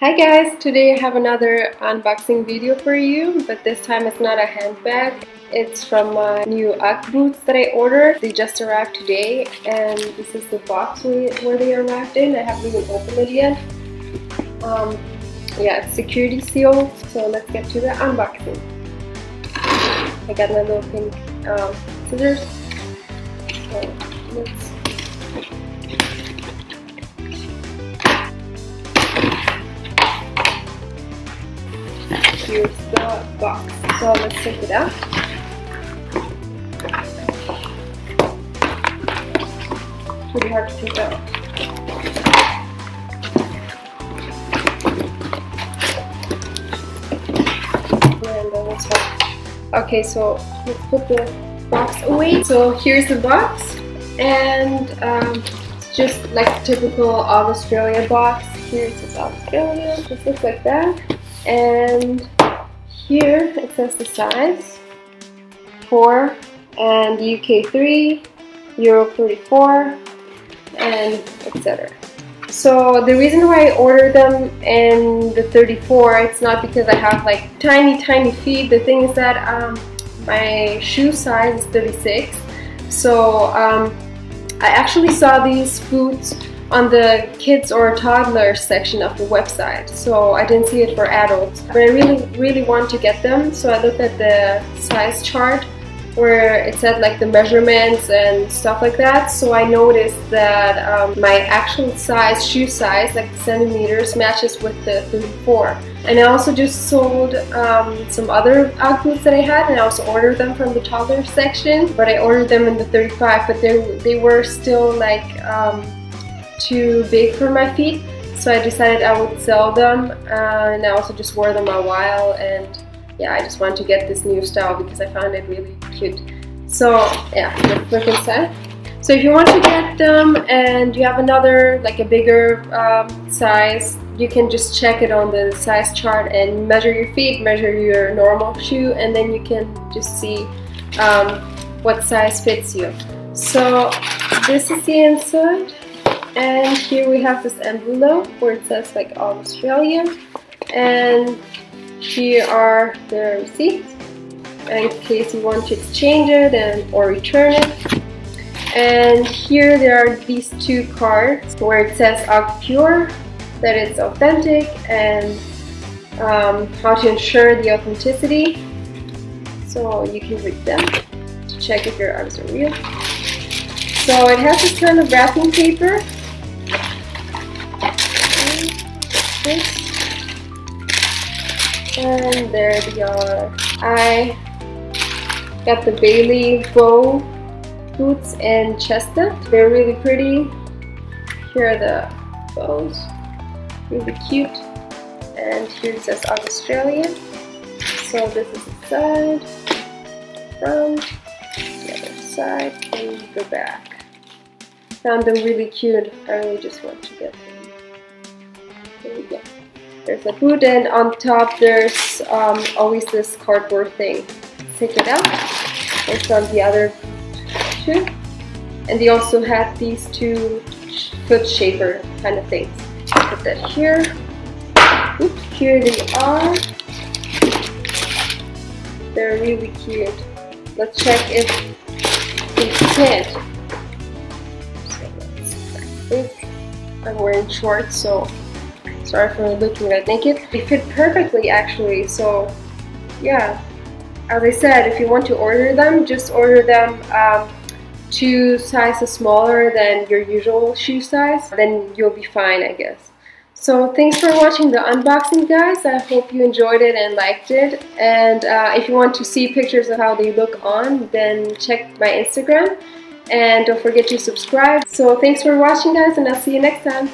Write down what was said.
Hi guys, today I have another unboxing video for you, but this time it's not a handbag. It's from my new UGG boots that I ordered. They just arrived today and this is the box where they arrived in. I haven't even opened it yet. Um, yeah, it's security sealed, so let's get to the unboxing. I got my little pink um, scissors. So let's here's the box. So let's take it out. Pretty hard to take out. Okay, so let's put the box away. So here's the box, and um, it's just like typical Australia box. Here's Australia. This looks like that, and here it says the size 4 and UK 3, Euro 34, and etc. So the reason why I ordered them in the 34, it's not because I have like tiny tiny feet. The thing is that um, my shoe size is 36. So um, I actually saw these boots on the kids or toddler section of the website. So I didn't see it for adults. But I really really want to get them. So I looked at the size chart where it said like the measurements and stuff like that. So I noticed that um, my actual size shoe size like centimeters matches with the 34 and I also just sold um, some other boots that I had and I also ordered them from the toddler section. But I ordered them in the 35 but they, they were still like um, too big for my feet. So I decided I would sell them uh, and I also just wore them a while and yeah I just wanted to get this new style because I found it really cute. So yeah look inside. So if you want to get them and you have another like a bigger um, size you can just check it on the size chart and measure your feet measure your normal shoe and then you can just see um, what size fits you. So this is the inside and here we have this envelope where it says like Australia. And here are the receipts in case you want to exchange it and or return it. And here there are these two cards where it says UGG Pure, that it's authentic, and um, how to ensure the authenticity. So you can read them to check if your Uggs are real. So it has this kind of wrapping paper And there they are. I got the Bailey Bow boots and chestnut. They're really pretty. Here are the bows. Really cute. And here it says Australia. So this is the side, the front, the other side, and the back. Found them really cute. I really just want to get them. There we go. There's a boot and on top there's um, always this cardboard thing. Take it out. It's on the other shoe. And they also had these two foot shaper kind of things. Put that here. Oops, here they are. They're really cute. Let's check if they fit. So I'm wearing shorts, so Sorry for looking that naked. They fit perfectly actually, so yeah. As I said, if you want to order them, just order them um, two sizes smaller than your usual shoe size, then you'll be fine, I guess. So thanks for watching the unboxing guys. I hope you enjoyed it and liked it. And uh, if you want to see pictures of how they look on, then check my Instagram. And don't forget to subscribe. So thanks for watching guys and I'll see you next time.